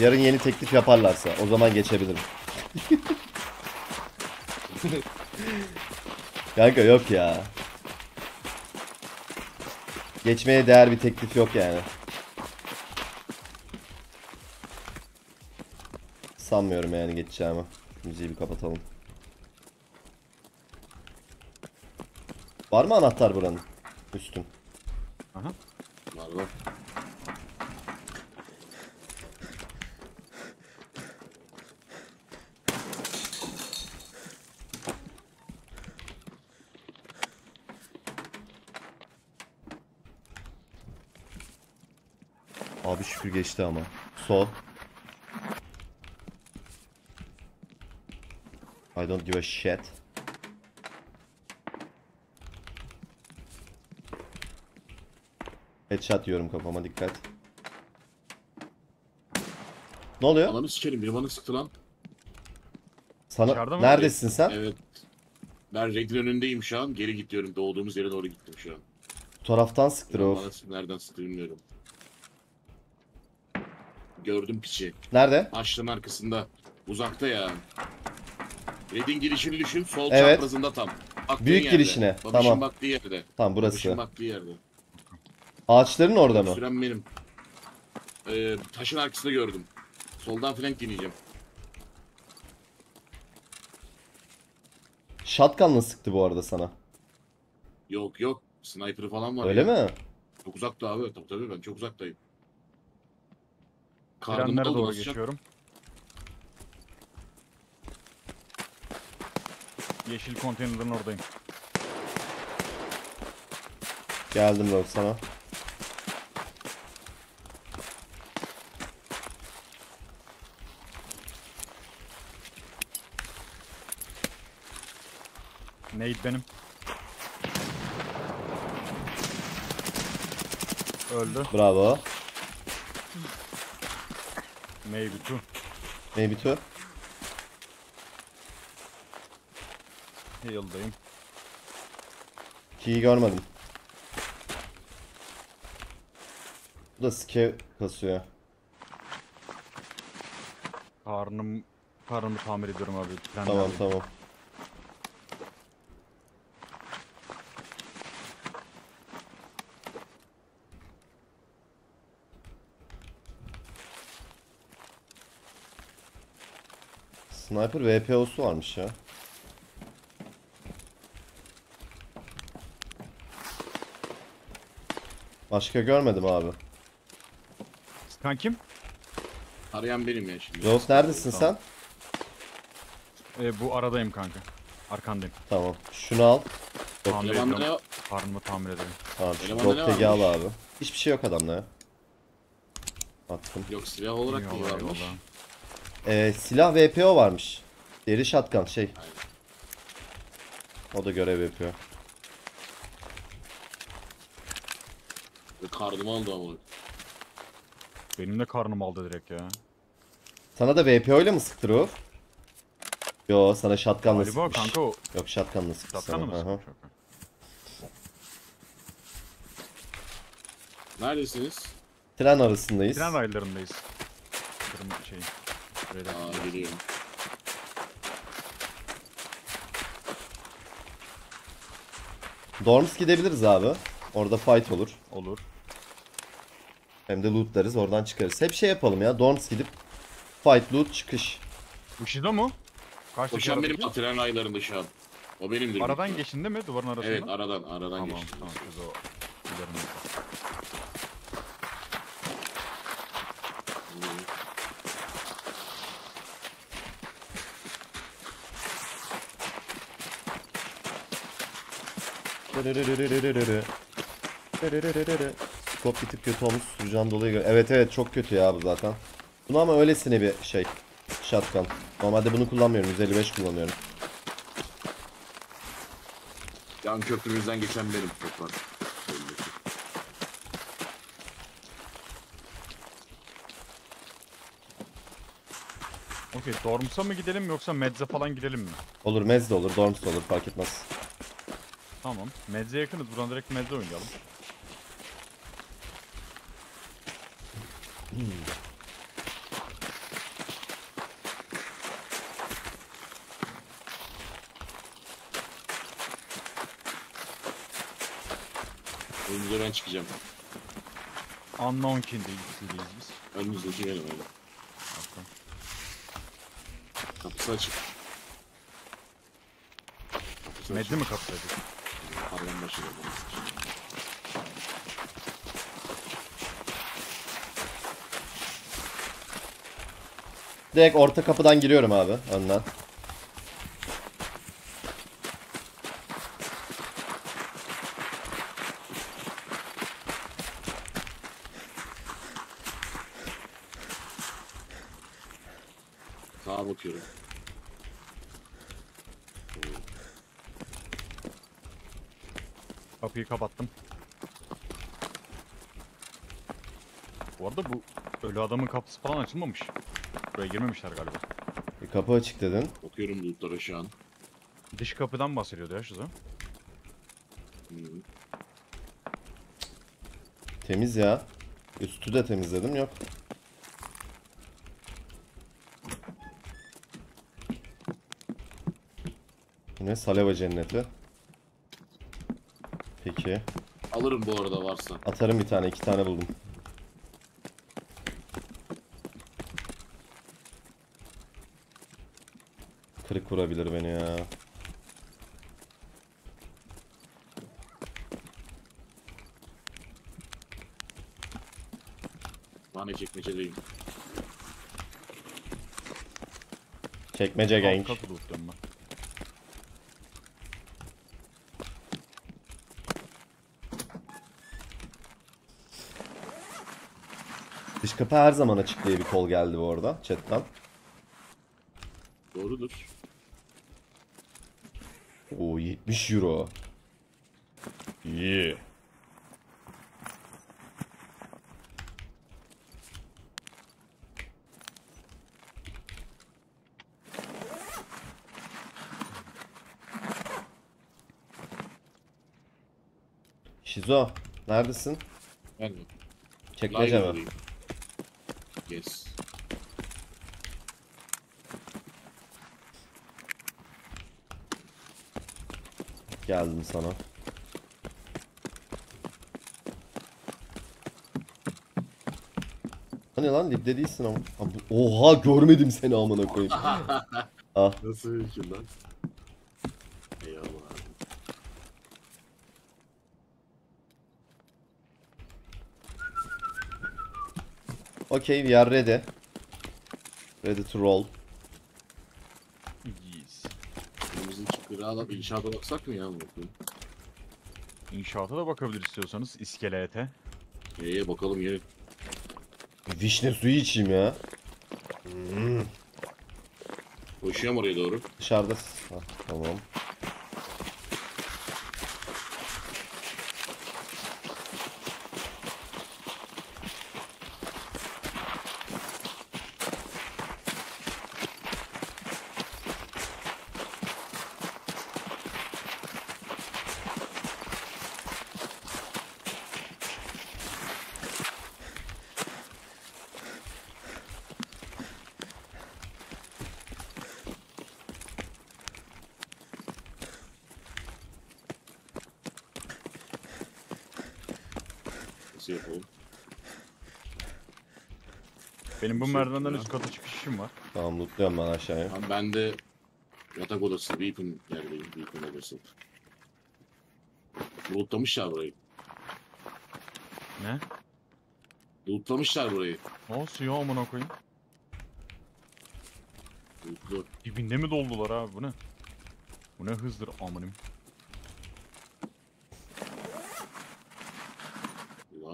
Yarın yeni teklif yaparlarsa o zaman geçebilirim. Kanka yok ya. Geçmeye değer bir teklif yok yani. Sanmıyorum yani geçeceğimi. Müziği bir kapatalım. Var mı anahtar buranın? Üstün. Aha. Var var. Abi şükür geçti ama. Sol. I don't give a shit. Headshot yiyorum kafama dikkat. Ne oluyor? Ananı sikerim biri bana sıktı lan. Sana mı? neredesin sen? Evet. Ben reglin önündeyim şu an. Geri gidiyorum. Doğduğumuz yere doğru gittim şu an. Bu taraftan sıktır o. Bana nereden sıktı bilmiyorum. Gördüm piçi. Nerede? Ağaçların arkasında. Uzakta ya. Red'in girişini düşün. Sol Evet. çaprazında tam. Baktığın Büyük girişine, Babişin tamam. baktığı yerde. Tamam Babişin burası. baktığı yerde. Ağaçların orada mı? Süren benim. Ee, taşın arkasında gördüm. Soldan flank deneyeceğim. Shotgun'la sıktı bu arada sana. Yok yok. Sniper'ı falan var. Öyle ya. mi? Çok uzakta abi. Tabii tabii ben çok uzaktayım. Frenlere oldu, doğru basacak. geçiyorum. Yeşil konteynerin oradayım. Geldim Rol sana. Nade benim. Öldü. Bravo. Maybe two. Maybe two. Heal'dayım. Key'i görmedim. Bu da skev kasıyor. Karnım karnımı tamir ediyorum abi. Tamam Frenlerdeyim. tamam. Sniper VPO'su varmış ya. Başka görmedim abi. Kankim? Arayan benim ya şimdi. Jones neredesin Tamam. sen? Ee, bu aradayım kanka. Arkandayım. Tamam. Şunu al. Tamir Elemanda ne ediyorum. Karnımı tamir ederim. Tamam. Şu Elemanda ne al varmış? abi. Hiçbir şey yok adamda ya. Attım. Yok silah olarak Eyvallah, varmış? eyvallah. Ee, silah VPO varmış. Deri shotgun şey. O da görev yapıyor. Karnımı aldı ama. Benim de karnım aldı direkt ya. Sana da VPO ile mi sıktı Rauf? Yo sana shotgunla Galiba sıkmış. kanka o Yok shotgunla sıktı Tatkanı sana. mı Aha. sıkmış? Neredesiniz? Tren arasındayız. Tren raylarındayız. Tren şey. Böyle Aa geliyorum. Dorms gidebiliriz abi. Orada fight olur. olur. Hem de lootlarız oradan çıkarız. Hep şey yapalım ya. Dorms gidip fight loot çıkış. Bushido mu? Karşı Koşan benim aradaki? tren aylarında şu an. O benimdir. Aradan geçtin değil mi duvarın arasında? Evet aradan aradan Tamam geçtim. tamam kız Scope bir tık kötü olmuş. Sürücan dolayı gö- Evet evet çok kötü ya bu zaten. Bunu ama öylesine bir şey. Shotgun. Normalde bunu kullanmıyorum. 155 kullanıyorum. Yan köprümüzden geçen benim toplar. Okey Dorms'a mı gidelim yoksa Medz'e falan gidelim mi? Olur Mez de olur. Dorms da olur. Fark etmez. Tamam. Medz'e yakınız. Buradan direkt Medz'e oynayalım. Hmm. Önümüze ben çıkacağım. Unknown Kind'e gitsindeyiz biz. Önümüzdeki gelin öyle. Bakın. Kapısı açık. Kapısı Medli mi kapısı açık? Kapsaydı? Parmağın başında. Direkt orta kapıdan giriyorum abi önden. Sağa bakıyorum. Kapıyı kapattım. Bu arada bu ölü adamın kapısı falan açılmamış. Buraya girmemişler galiba. Bir kapı açık dedin. Bakıyorum lootlara şu an. Dış kapıdan bahsediyordu ya Şuzo. Hı. Temiz ya. Üstü de temizledim yok. Yine Saleva cenneti. Peki. Alırım bu arada varsa. Atarım bir tane iki tane buldum. Kırık vurabilir beni ya. Tane çekmecedeyim. Çekmece Alt gang. katı lootluyorum ben. Kapı her zaman açık diye bir kol geldi bu arada chatten. Doğrudur. Oo 70 euro. İyi. Şizo, neredesin? Ben mi? Çekmece mi? Yes. Geldim sana. Hani lan dipte değilsin ama. Oha görmedim seni amına koyayım. ah Nasıl mümkün lan? Eyvallah. Okay we are ready. Ready to roll. Yes. Elimizin çıkırı alıp inşaata baksak mı ya bu? İnşaata da bakabilir istiyorsanız iskelete. Eee bakalım yine. Vişne suyu içeyim ya. Koşuyorum oraya doğru. Dışarıda. Ha, tamam. Nasıl yapalım? Benim bu Şey merdivenden ya. üst kata çıkış işim var. Tamam lootluyorum ben aşağıya. Tamam ben de yatak odası, Weapon yerdeyim. Weapon odası. Lootlamışlar burayı. Ne? Lootlamışlar burayı. Nasıl ya amına koyayım? Lootlu. Dibinde mi doldular abi bu ne? Bu ne hızdır amınım.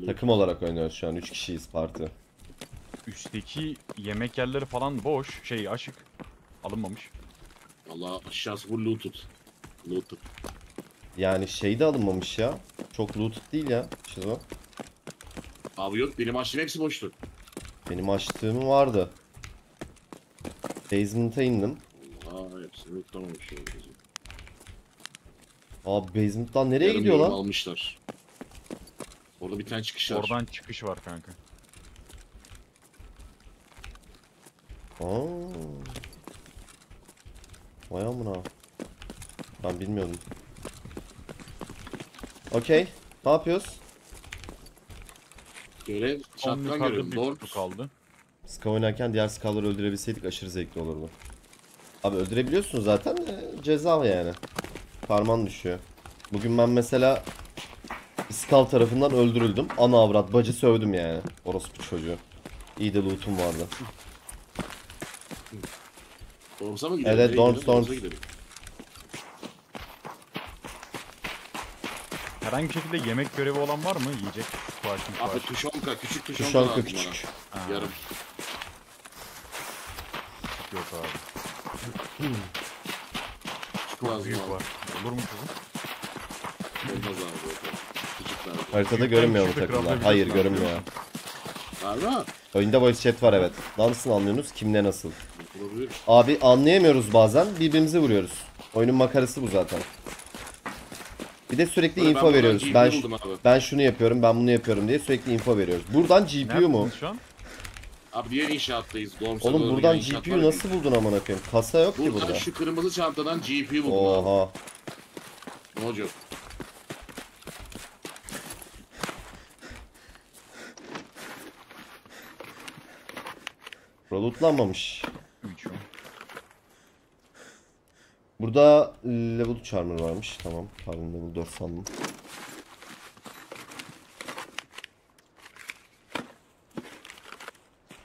Lanet. Takım olarak oynuyoruz şu an. 3 kişiyiz parti. Üstteki yemek yerleri falan boş. Şey açık. Alınmamış. Allah aşağısı full looted. Looted. Yani şey de alınmamış ya. Çok looted değil ya. Şizo. Abi yok benim açtığım hepsi boştu. Benim açtığım vardı. Basement'a indim. Aa hepsini yani. Abi basement'tan nereye Yarım gidiyor lan? almışlar. Orada bir tane çıkış var. Oradan çıkış var kanka. Aa. Vay amına. Ben bilmiyordum. Okey. Ne yapıyoruz? Görev şatkan Doğru. kutu kaldı. Ska oynarken diğer skaları öldürebilseydik aşırı zevkli olurdu. Abi öldürebiliyorsun zaten de ceza yani. Parman düşüyor. Bugün ben mesela Skal tarafından öldürüldüm. Ana avrat bacı sövdüm yani. Orospu çocuğu. İyi de loot'um vardı. Dorms'a mı gidelim? Evet, Dorms, Dorms. Herhangi bir şekilde yemek görevi olan var mı? Yiyecek. Sipariş mi Abi tuşonka, küçük tuşonka Tuşanka lazım küçük. bana. Ha, Yarım. Yok abi. Lazım Büyük abi. var. Olur mu kızım? Olmaz abi. Haritada görünmüyor bu takımlar. Hayır görünmüyor. Harbi mi? Oyunda voice chat var evet. Nasıl anlıyorsunuz? Kimle nasıl? Olabilir. Abi anlayamıyoruz bazen. Birbirimize vuruyoruz. Oyunun makarası bu zaten. Bir de sürekli Böyle ben info buradan veriyoruz. GPU Ben buldum abi. ben şunu yapıyorum, ben bunu yapıyorum diye sürekli info veriyoruz. Buradan GPU mu? Neredesiniz şu an? Abi diğer inşaattayız. Dorms'a Oğlum doğru buradan giden inşaat var GPU ya. nasıl buldun amına koyayım? Kasa yok ki Buradan burada. şu kırmızı çantadan GPU buldum abi. Oha. Ne olacak? Burada lootlanmamış. 3 şu an. Burada level 3 armor varmış. Tamam. Pardon level 4 sandım.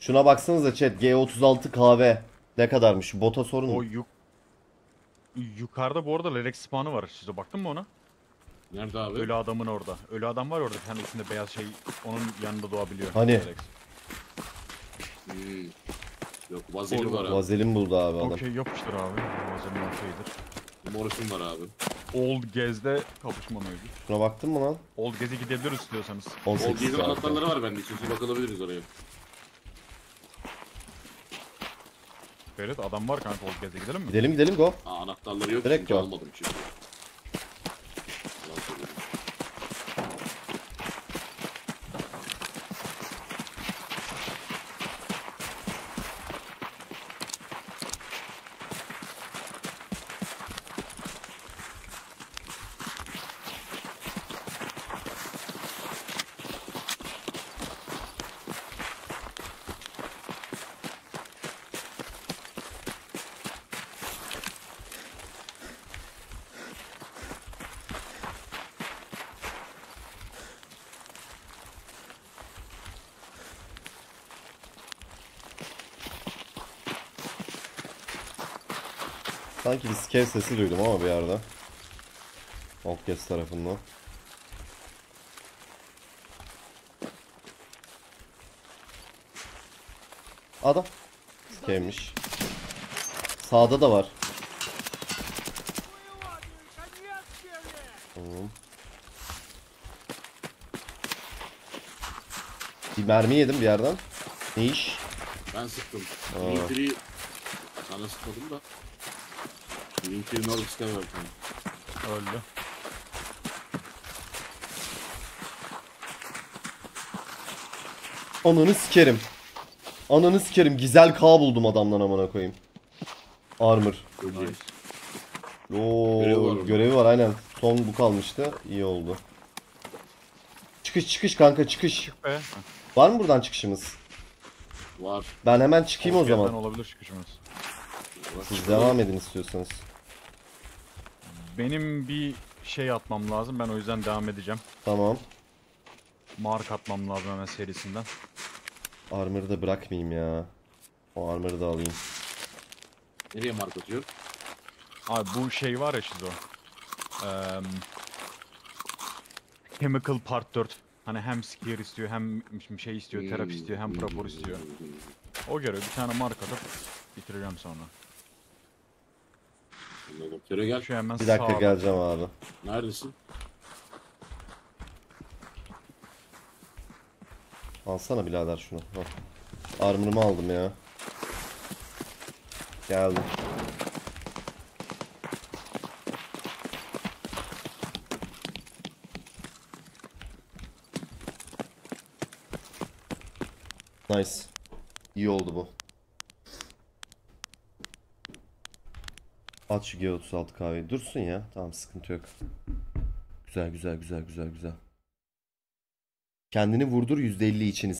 Şuna baksanıza chat. G36 kahve. Ne kadarmış? Bota sorun O mu? yuk... Yukarıda bu arada Lelex spawn'ı var. Size baktın mı ona? Nerede abi? Ölü adamın orada. Ölü adam var orada tane üstünde beyaz şey onun yanında doğabiliyor. Hani? Lelex. Hmm. Yok vazelin var abi. Vazelin buldu abi adam. Okey yapıştır abi. Malzemenin okeydir. Morris'un var abi. Old Gez'de kapışma mevcut. Şuna baktın mı lan? Old Gez'e gidebiliriz istiyorsanız. O 18 gizli saat. anahtarları var bende. İstiyorsan bakılabiliriz oraya. Ferit adam var kanka Old Gez'e gidelim mi? Gidelim gidelim go. Aa anahtarları yok. Direkt yok. almadım çünkü. Sanki bir scare sesi duydum ama bir yerde. Outcast tarafından. Adam. Scare'miş. Sağda da var. Tamam. Bir mermi yedim bir yerden. Ne iş? Ben sıktım. Aa. Linkleri sana sıkmadım da. Linkleri orada sıkamıyorum. Öldü. Ananı sikerim. Ananı sikerim. Gizel K buldum adamdan amına koyayım. Armor. Nice. Oo, Görevi var görevi var aynen. Son bu kalmıştı. İyi oldu. Çıkış çıkış kanka çıkış. Be. Var mı buradan çıkışımız? Var. Ben hemen çıkayım o Gez'den zaman. olabilir çıkışımız. Siz devam edin istiyorsanız. Benim bir şey atmam lazım. Ben o yüzden devam edeceğim. Tamam. Mark atmam lazım hemen serisinden. Armor'ı da bırakmayayım ya. O armor'ı da alayım. Nereye mark atıyor? Abi bu şey var ya Şizo. Eee Chemical Part 4. Hani hem skier istiyor hem şey istiyor, terapi istiyor hem rapor istiyor. O göre bir tane mark atıp bitireceğim sonra. Anladım. Tere gel. Şu hemen Bir dakika sağda. geleceğim abi. Neredesin? Alsana birader şunu. Hah. Armor'ımı aldım ya. Geldim. Nice. İyi oldu bu. At şu G36 kahveyi. Dursun ya. Tamam sıkıntı yok. Güzel güzel güzel güzel güzel. Kendini vurdur %50 için